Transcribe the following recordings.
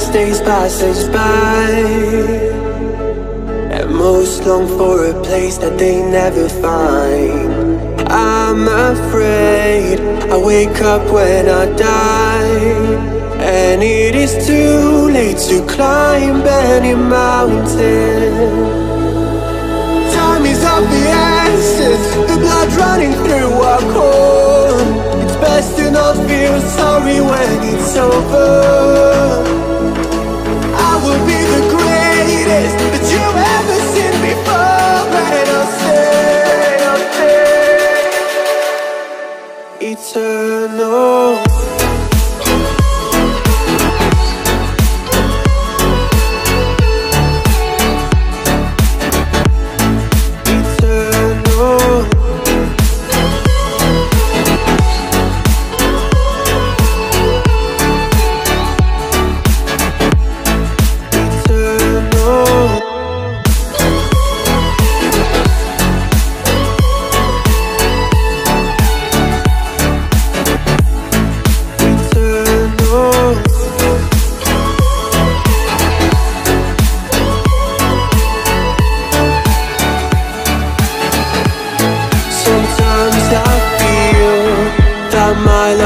as days pass us by. And most long for a place that they never find. I'm afraid I wake up when I die. And it is too late to climb any mountain. Time is of the essence The blood running through Eternal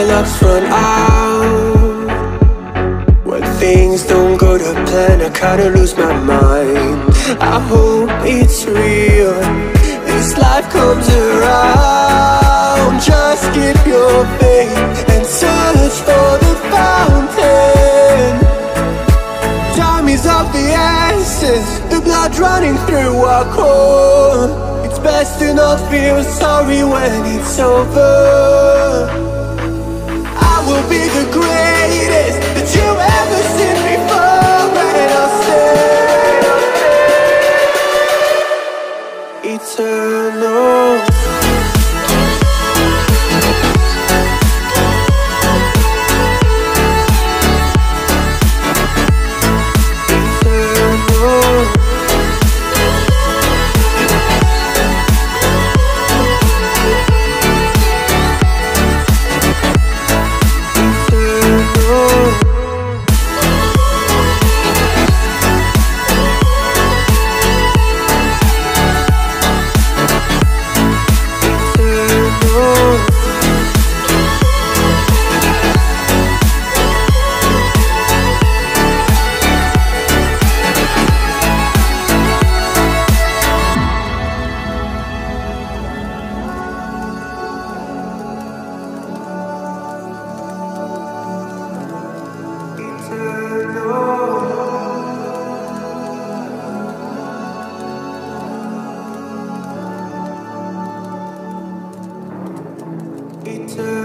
my luck's run out. When things don't go to plan I kinda lose my mind I hope it's real. This life comes around. Just keep your faith And search for the fountain. Time is of the essence. The blood running through our core. It's best to not feel sorry when it's over. I will be the greatest alone eternal.